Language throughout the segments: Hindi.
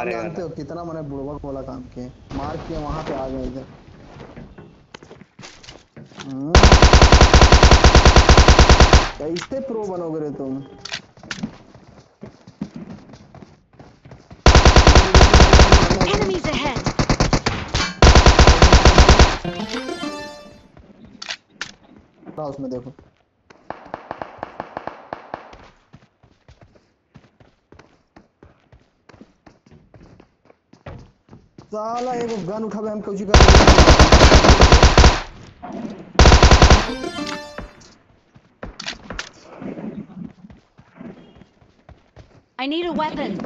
मारेगा जानते हो कितना मैंने बुड़बक वाला काम किए। मार किए वहाँ पे आ गए इधर। हम्म। कैसे प्रो बनोगे रे तुम? Enemies ahead! उसमें देखो। साला एगो गन उठावे हम कुछ कर I need a weapon.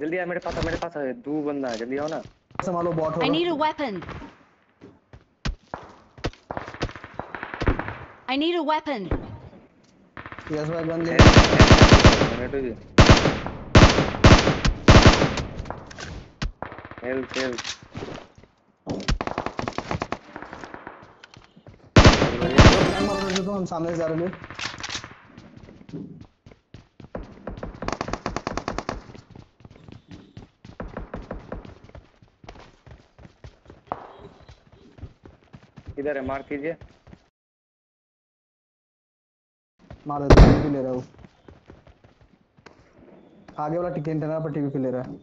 जल्दी आ मेरे पास आ मेरे पास आ दो बंदा है जल्दी आओ ना संभालो bot I need a weapon. I need a weapon. Help tank मारो रहे तो हम सामने जा रहे हैं किधर है मार कीजिए मार दे टीवी पे ले रहा है। वो आगे वाला टिकट एंटेना पर टीवी पे ले रहा है।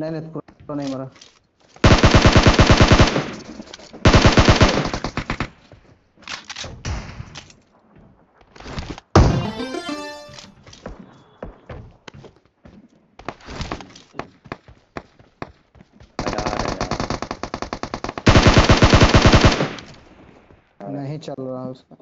नहीं नहीं पूरा नहीं मरा। नहीं चल रहा है उसका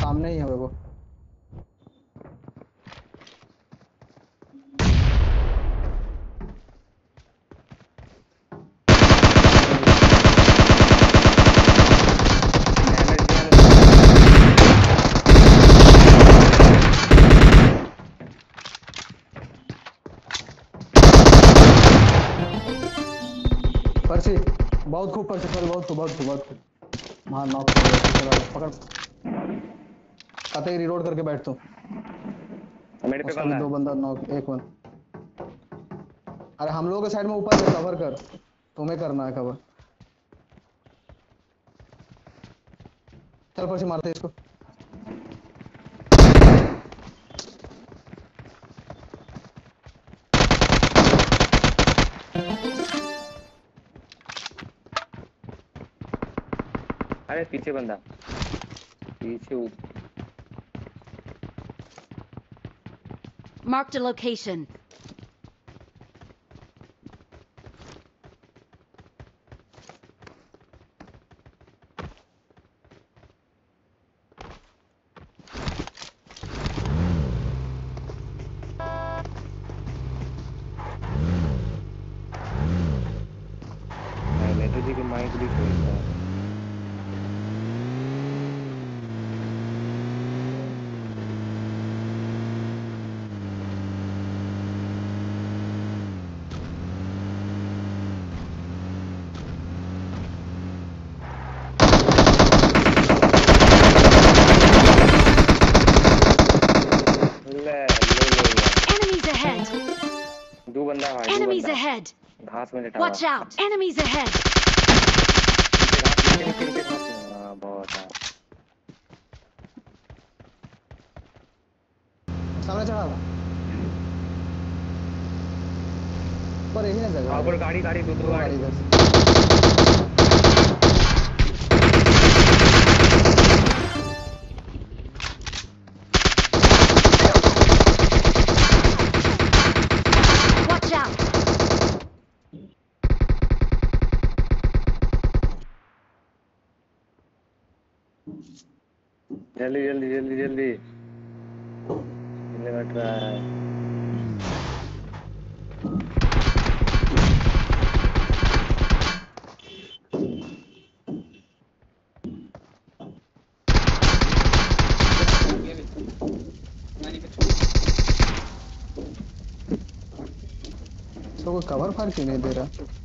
सामने ही है वो। बहुत खूब पर्चे पर बहुत खूब बहुत खूब बहुत खूब। हाँ नॉक पकड़। कतई रिलोड करके बैठ तो। मेरे पे बंदा है। दो बंदा नॉक एक वन अरे हम लोगों के साइड में ऊपर है कवर कर। तुम्हें करना है कवर चल पर्ची मारते इसको। अरे पीछे बंदा। पीछे मार्क द a location. नेटू जी की माइक भी खोलता है ले ले ले Enemies ahead! दो बंदा है दो Enemies बंदा ahead! घास में लेटा हुआ Watch out! Enemies ahead! नीचे नीचे नीचे घास में हाँ बहुत है सामने चढ़ा हुआ पर यही ना जगह हाँ ऊपर गाड़ी गाड़ी दो दो गाड़ी गाड़ी इधर जल्दी जल्दी जल्दी जल्दी। तो वो कवर फाड़ क्यों नहीं दे रहा।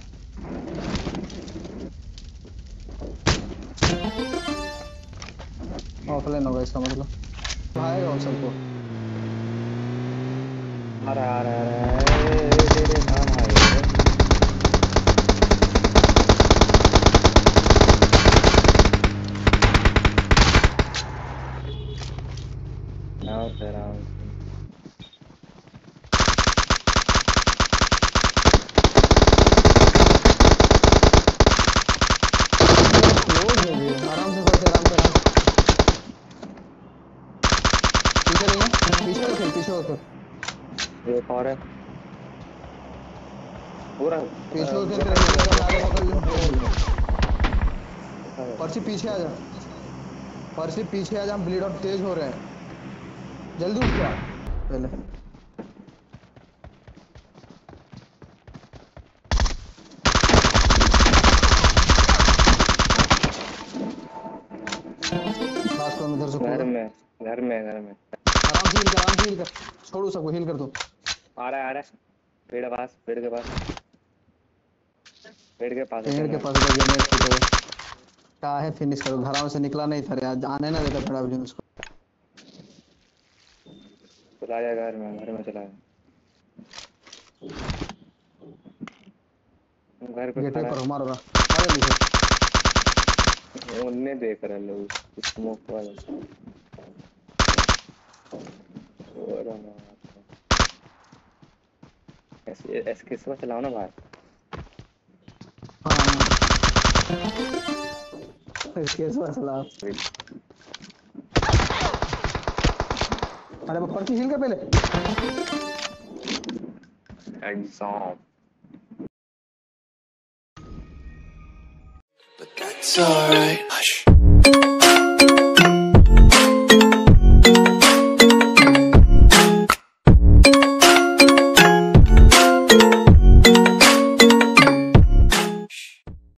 ऑफलाइन होगा इसका मतलब। आएगा उन सबको। आ रहा आ से। पीछे खेल पीछे को खेल एक और है पूरा पीछे को खेल तेरे को आगे पकड़ ले पर्ची पीछे आ जा। पर्ची पीछे आ जा, हम ब्लीड आउट तेज हो रहे हैं। जल्दी उठ जा। पहले। घर में घर में घर में। आराम से हील कर आराम से हील कर छोड़ो सबको हील कर दो आ रहा है आ रहा है। पेड़ के पास पेड़ के पास। पेड़ के पास पेड़ के पास ग्रेनेड फूटे हुए क्या है फिनिश करो? घराव से निकला नहीं था यार आने ना देता खड़ा भी उसको। चला गया घर में घर में चला गया घर पे गेट पर मारो रहा अरे है उन्ने देख रहे लोग स्मोक वाला। हम- ऐसे ऐसे किस पर चलाओ ना मसला अरे वो पर्ची हिल के पहले exam But that's alright. Hush.